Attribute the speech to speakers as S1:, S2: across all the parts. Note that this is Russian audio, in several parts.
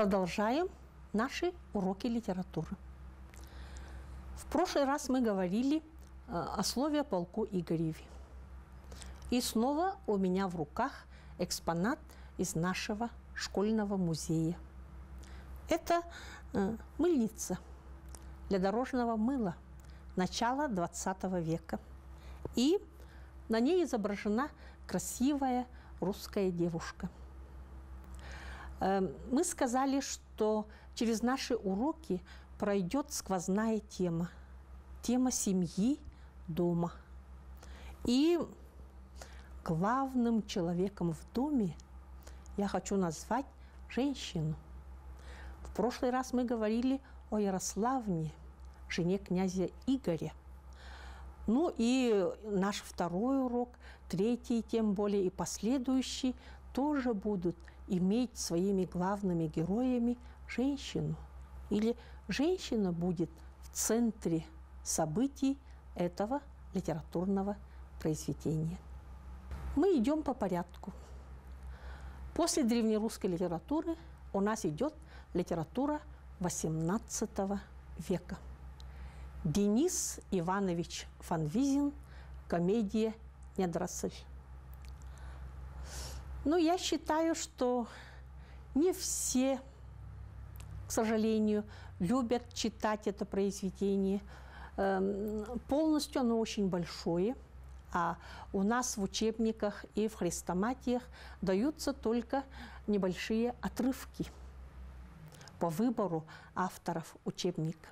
S1: Продолжаем наши уроки литературы. В прошлый раз мы говорили э, о слове о полку Игореве. И снова у меня в руках экспонат из нашего школьного музея. Это э, мыльница для дорожного мыла начала XX века. И на ней изображена красивая русская девушка. Э, мы сказали, что через наши уроки пройдет сквозная тема. Тема семьи, дома. И главным человеком в доме я хочу назвать женщину. В прошлый раз мы говорили о Ярославне, жене князя Игоря. Ну и наш второй урок, третий тем более и последующий тоже будут иметь своими главными героями женщину. Или женщина будет в центре событий этого литературного произведения. Мы идем по порядку. После древнерусской литературы у нас идет литература XVIII века. Денис Иванович Фанвизин «Комедия недоросль». Но я считаю, что не все, к сожалению, любят читать это произведение. Эм, полностью оно очень большое – а у нас в учебниках и в хрестоматиях даются только небольшие отрывки по выбору авторов учебника.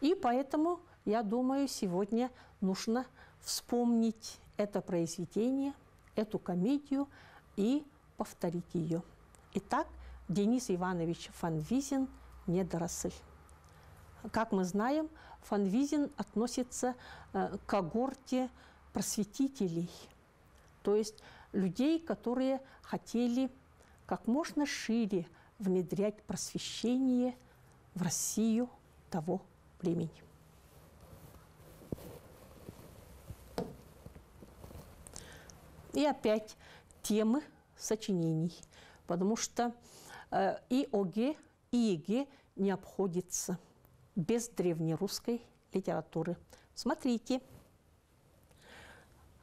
S1: И поэтому, я думаю, сегодня нужно вспомнить это произведение, эту комедию и повторить ее. Итак, Денис Иванович Фанвизин «Недоросль». Как мы знаем, Фанвизин относится э, к когорте просветителей, то есть людей, которые хотели как можно шире внедрять просвещение в Россию того времени. И опять темы сочинений, потому что э, и ОГЭ, и ЕГЭ не обходится без древнерусской литературы. Смотрите.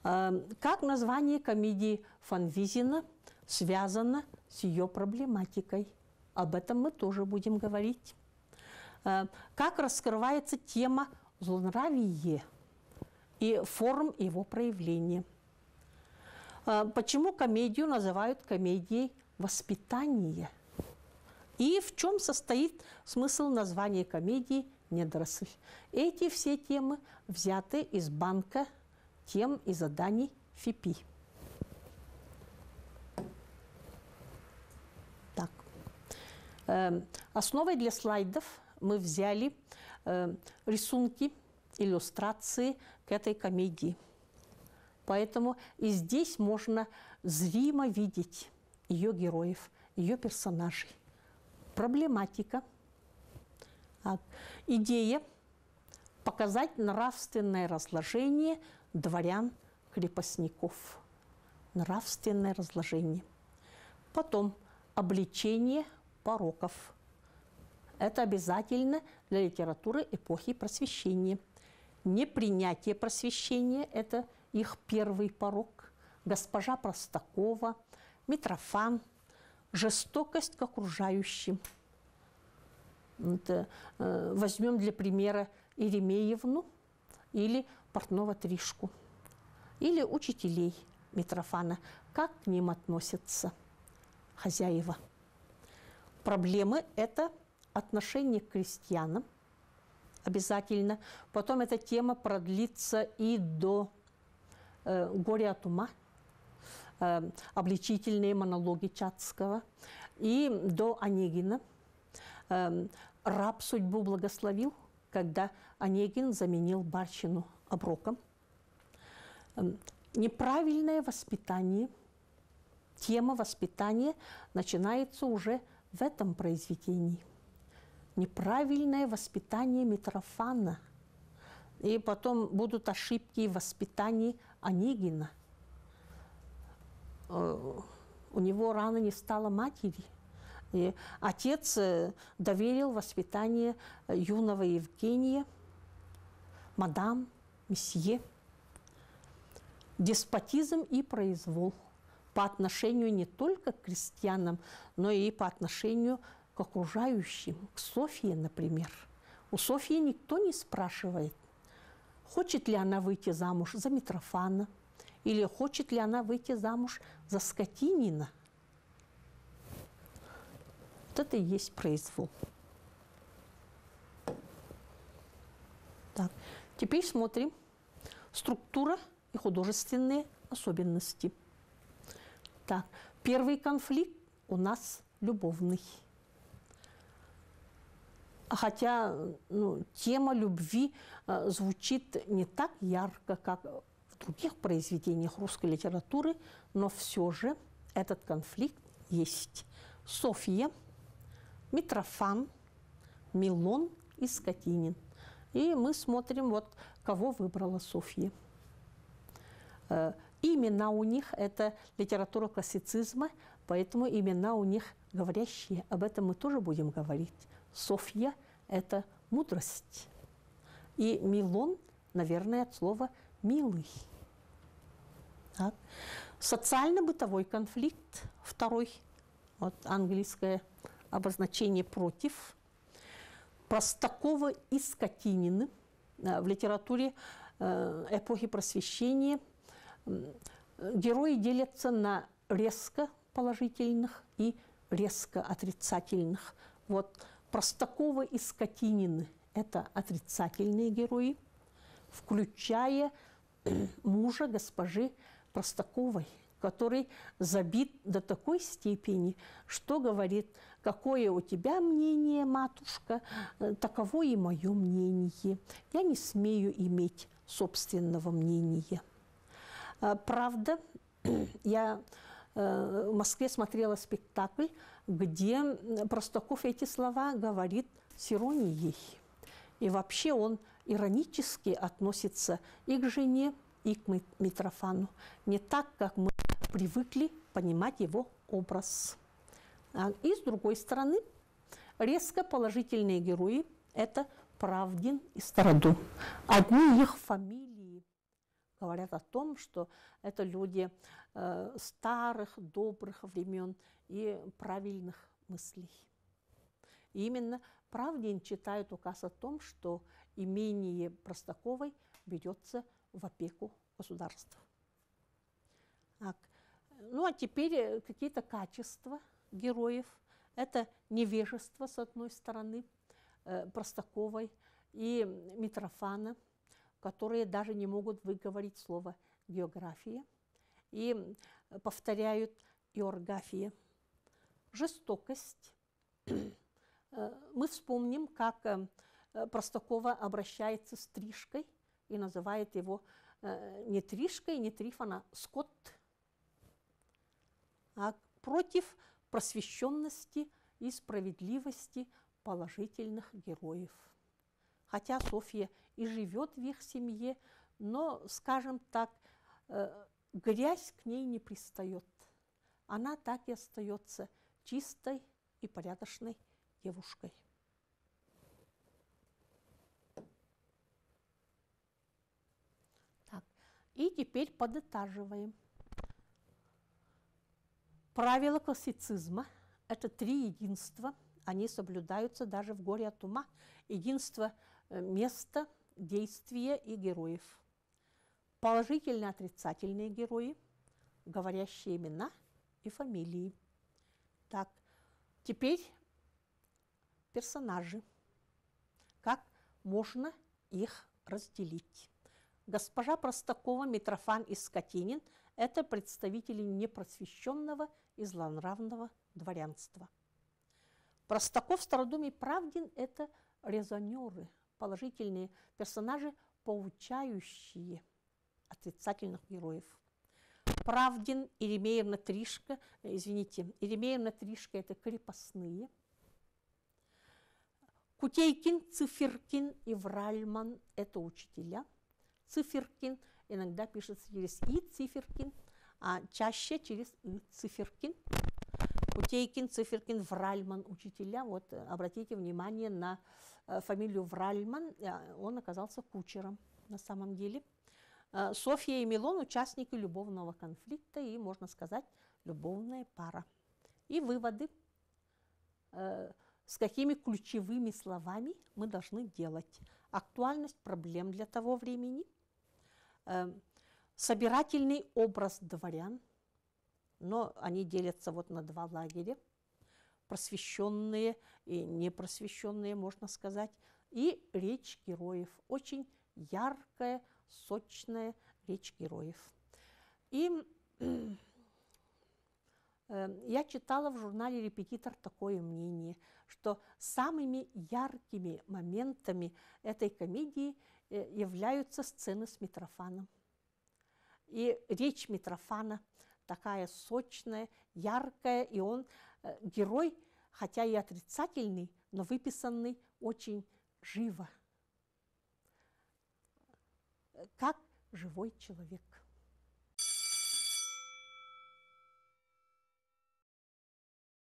S1: Эм, как название комедии Фанвизина связано с ее проблематикой? Об этом мы тоже будем говорить. Эм, как раскрывается тема злонравия и форм его проявления? Эм, почему комедию называют комедией воспитания? И в чем состоит смысл названия комедии «Недоросль»? Эти все темы взяты из банка тем и заданий ФИПИ. Так. Э, основой для слайдов мы взяли э, рисунки, иллюстрации к этой комедии. Поэтому и здесь можно зримо видеть ее героев, ее персонажей. Проблематика. Идея показать нравственное разложение дворян-крепостников. Нравственное разложение. Потом обличение пороков. Это обязательно для литературы эпохи просвещения. Непринятие просвещения – это их первый порок. Госпожа Простакова, Митрофан, жестокость к окружающим. Это, э, возьмем для примера Иеремеевну или портного Тришку, или учителей Митрофана, как к ним относятся хозяева. Проблемы – это отношение к крестьянам, обязательно. Потом эта тема продлится и до э, «Горя от ума», э, обличительные монологи Чацкого, и до Онегина. Э, «Раб судьбу благословил», когда Онегин заменил Барщину оброком. Неправильное воспитание, тема воспитания начинается уже в этом произведении. Неправильное воспитание Митрофана. И потом будут ошибки в воспитании Онегина. Э, у него рано не стало матери. И отец э, доверил воспитание э, юного Евгения, мадам, месье. Деспотизм и произвол по отношению не только к крестьянам, но и по отношению к окружающим, к Софье, например. У Софьи никто не спрашивает, хочет ли она выйти замуж за Митрофана, или хочет ли она выйти замуж за Скотинина. Вот это и есть произвол. Так, теперь смотрим структура и художественные особенности. Так, первый конфликт у нас любовный. Хотя ну, тема любви э, звучит не так ярко, как в других произведениях русской литературы, но все же этот конфликт есть. Софья, Митрофан, Милон и Скотинин. И мы смотрим, вот кого выбрала Софья. Э, имена у них – это литература классицизма, поэтому имена у них говорящие. Об этом мы тоже будем говорить. Софья – это мудрость. И Милон, наверное, от слова «милый». Социально-бытовой конфликт, второй, вот английское обозначение «против». Простакова и Скотинины э, в литературе э, эпохи Просвещения герои делятся на резко положительных и резко отрицательных. Вот Простакова и Скотинины – это отрицательные герои, включая мужа госпожи Простаковой, который забит до такой степени, что говорит, какое у тебя мнение, матушка, э, таково и мое мнение. Я не смею иметь собственного мнения. А, правда, я в Москве смотрела спектакль, где Простаков эти слова говорит с иронией. И вообще он иронически относится и к жене, и к Митрофану. Не так, как мы привыкли понимать его образ. А, и с другой стороны, резко положительные герои – это Правдин и Стародум. Одни их фамилии говорят о том, что это люди э, старых, добрых времен и правильных мыслей. И именно Правдин читает указ о том, что имение Простаковой берется в опеку государства. Так. Ну а теперь э, какие-то качества героев. Это невежество, с одной стороны, э, Простаковой и Митрофана, которые даже не могут выговорить слово география и повторяют иорграфия. Жестокость. Э, мы вспомним, как Простакова обращается с Тришкой и называет его э, не Тришкой, не Трифона, Скотт, а против просвещенности и справедливости положительных героев. Хотя Софья и живет в их семье, но, скажем так, э, грязь к ней не пристает. Она так и остается чистой и порядочной девушкой. И теперь подытаживаем. Правила классицизма – это три единства. Они соблюдаются даже в горе от ума. Единство э, места, действия и героев. Положительные, отрицательные герои, говорящие имена и фамилии. Так, теперь персонажи. Как можно их разделить? Госпожа Простакова, Митрофан и Скотинин – это представители непросвещенного и злонравного дворянства. Простаков, Стародум и Правдин – это резонеры, положительные персонажи, поучающие отрицательных героев. Правдин, Иеремеевна Тришка, извините, Иеремеевна Тришка – это крепостные. Кутейкин, Циферкин и Вральман – это учителя – Циферкин, иногда пишется через И Циферкин, а чаще через И Циферкин. Путейкин, Циферкин, Вральман, учителя. Вот э, обратите внимание на э, фамилию Вральман. Э, он оказался кучером на самом деле. Софья и Милон – участники любовного конфликта и, можно сказать, любовная пара. И выводы, с какими ключевыми словами мы должны делать. Актуальность проблем для того времени, собирательный образ дворян, но они делятся вот на два лагеря, просвещенные и непросвещенные, можно сказать, и речь героев, очень яркая, сочная речь героев. И Э, я читала в журнале «Репетитор» такое мнение, что самыми яркими моментами этой комедии э, являются сцены с Митрофаном. И речь Митрофана такая сочная, яркая, и он э, герой, хотя и отрицательный, но выписанный очень живо, как живой человек.